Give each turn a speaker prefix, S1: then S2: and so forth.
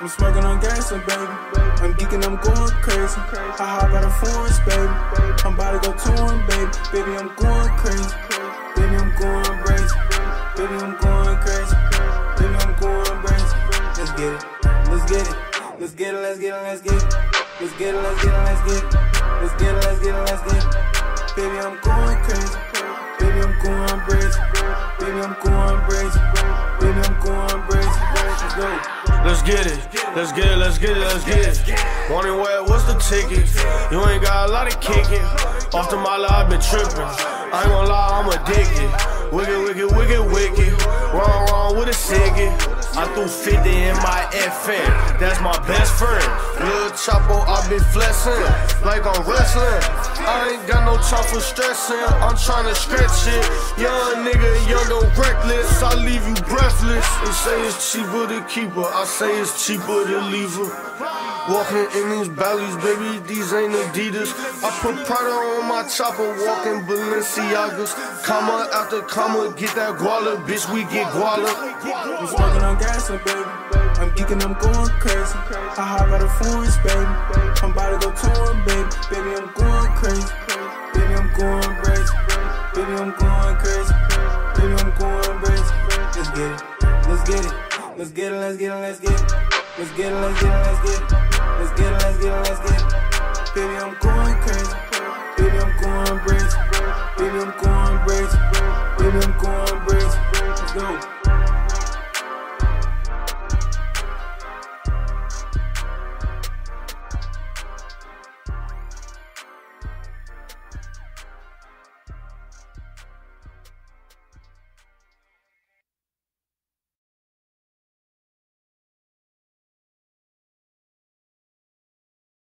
S1: I'm smoking on gas, baby. I'm geeking, I'm going crazy. I hop out of forest, baby. I'm about to go touring, baby. Baby, I'm going crazy. Baby, I'm going crazy. Baby, I'm going crazy. Baby, I'm going crazy. Let's get it. Let's get it. Let's get it. Let's get it. Let's get it. Let's get it. Let's get it. Let's get it. Let's get it. Let's get it. Let's get it. Baby, I'm going crazy. Baby, I'm going crazy. Baby, I'm going crazy. Baby, I'm going crazy. Let's go.
S2: Let's get it, let's get it, let's get it, let's get it. Wondering where, what's the ticket? You ain't got a lot of kicking. Off the mile, I've been tripping. I ain't gonna lie, I'm addicted. Wicked, wicked, wicked, wicked. Wrong, wrong with a ciggy. I threw 50 in my FN, that's my best friend. Lil Chapo, I been flexing like I'm wrestling. I ain't got no time for stressing, I'm trying to stretch it. Young nigga, young and reckless, I leave you breathless. They say it's cheaper to keep her, I say it's cheaper to leave her. Walking in these valleys, baby, these ain't Adidas. I put Prada on my chopper, walking Balenciagas. Comma after comma, get that guala, bitch, we get guala.
S1: I'm smoking on gas, baby. I'm geeking, I'm going crazy. I hop out of forest, baby. I'm about to go touring, baby. Baby, I'm going crazy. Baby, I'm going crazy. Baby, I'm going crazy. Baby, I'm going crazy. Let's get it. Let's get it. Let's get it. Let's get it. Let's get it. Let's get it. Let's get it. Let's get it. Let's get it. Let's get it. Let's get it.